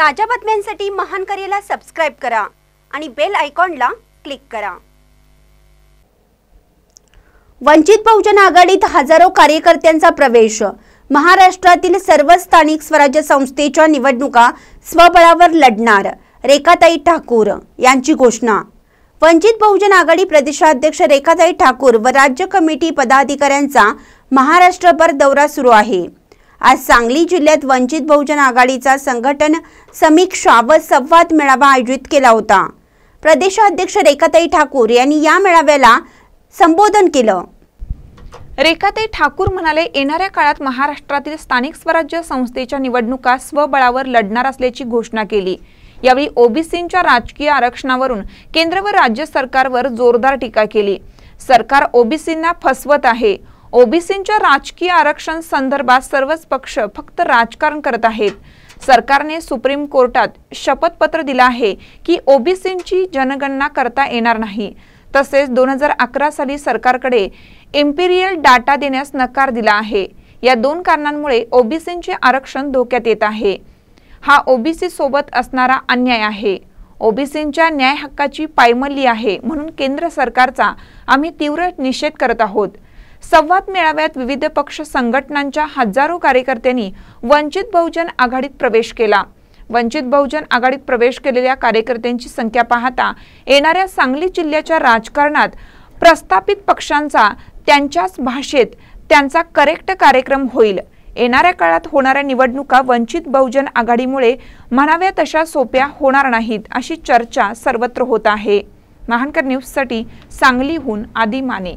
ताज्या बातम्यांसाठी महान करेला सबस्क्राईब करा आणि बेल आयकॉनला क्लिक करा. वंचित बहुजन आघाडीत हजारो कार्यकर्त्यांचा प्रवेश. महाराष्ट्रातील सर्व स्थानिक स्वराज्य संस्थेच्या निवडणुका स्वबळावर लढणार रेखाताई ठाकूर यांची घोषणा. वंचित बहुजन आघाडी प्रदेशाध्यक्ष रेखाताई ठाकूर व राज्य कमिटी पदाधिकाऱ्यांचा महाराष्ट्रभर दौरा सुरू आहे. आज सांगली जिल्ह्यात वंचित बहुजन आघाडीचा संघटन समीक्षा व संवाद मेळावा आयोजित केला होता. प्रदेशाध्यक्ष रेखाताई ठाकूर यांनी या मेळाव्याला संबोधन केलं. रेखाताई ठाकूर म्हणाले येणाऱ्या काळात महाराष्ट्रातील स्थानिक स्वराज्य संस्थेच्या निवडणुका स्वबळावर लढणार असल्याची घोषणा केली. यावेळी ओबीसींच्या राजकीय आरक्षणावरून केंद्र व राज्य सरकारवर जोरदार टीका केली. सरकार ओबीसींना फसवत आहे. ओबीसींच्या राजकीय आरक्षण संदर्भात सर्वच पक्ष फक्त राजकारण करत आहेत. सरकारने सुप्रीम कोर्टात शपथपत्र दिलं आहे की ओबीसींची जनगणना करता येणार नाही. तसेच दोन हजार अकरा साली सरकारकडे इम्पिरियल डाटा देण्यास नकार दिला आहे. या दोन कारणांमुळे ओबीसींचे आरक्षण धोक्यात येत आहे. हा ओबीसी सोबत असणारा अन्याय आहे. ओबीसींच्या न्याय हक्काची पायमल्ली आहे म्हणून केंद्र सरकारचा आम्ही तीव्र निषेध करत आहोत. संवाद मेळाव्यात विविध पक्ष संघटनांच्या हजारो कार्यकर्त्यांनी वंचित बहुजन आघाडीत प्रवेश केला. वंचित बहुजन आघाडीत प्रवेश केलेल्या कार्यकर्त्यांची संख्या पाहता येणाऱ्या सांगली जिल्ह्याच्या राजकारणात प्रस्थापित पक्षांचा त्यांच्याच भाषेत त्यांचा करेक्ट कार्यक्रम होईल. येणाऱ्या काळात होणाऱ्या निवडणुका वंचित बहुजन आघाडीमुळे म्हणाव्या तशा सोप्या होणार नाहीत अशी चर्चा सर्वत्र होत आहे. महानकर न्यूजसाठी सांगलीहून आदी माने.